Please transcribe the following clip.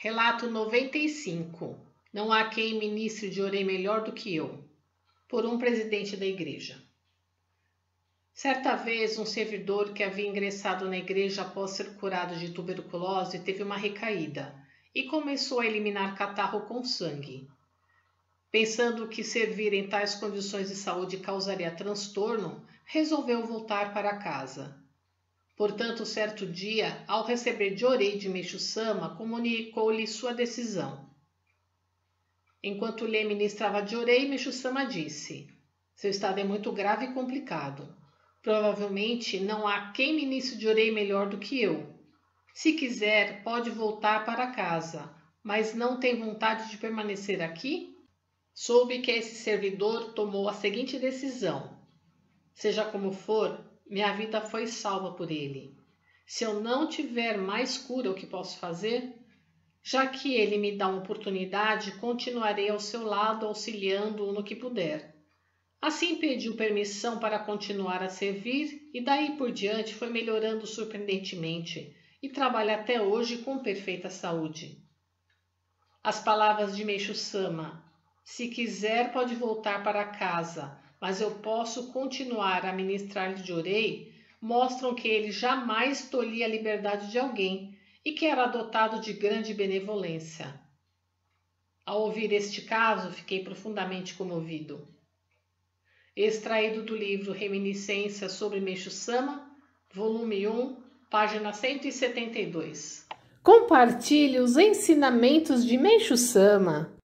Relato 95. Não há quem ministre de orei melhor do que eu. Por um presidente da igreja. Certa vez, um servidor que havia ingressado na igreja após ser curado de tuberculose teve uma recaída e começou a eliminar catarro com sangue. Pensando que servir em tais condições de saúde causaria transtorno, resolveu voltar para casa. Portanto, certo dia, ao receber de Meixo Sama, comunicou-lhe sua decisão. Enquanto lhe ministrava Jorei, Meixo Sama disse: Seu estado é muito grave e complicado. Provavelmente não há quem ministre Jorei melhor do que eu. Se quiser, pode voltar para casa, mas não tem vontade de permanecer aqui? Soube que esse servidor tomou a seguinte decisão: Seja como for, minha vida foi salva por ele. Se eu não tiver mais cura, o que posso fazer? Já que ele me dá uma oportunidade, continuarei ao seu lado, auxiliando-o no que puder. Assim pediu permissão para continuar a servir e daí por diante foi melhorando surpreendentemente e trabalha até hoje com perfeita saúde. As palavras de Meixo Sama: Se quiser, pode voltar para casa mas eu posso continuar a ministrar-lhe de orei, mostram que ele jamais tolhia a liberdade de alguém e que era dotado de grande benevolência. Ao ouvir este caso, fiquei profundamente comovido. Extraído do livro Reminiscências sobre Meixo Sama, volume 1, página 172. Compartilhe os ensinamentos de Meixo Sama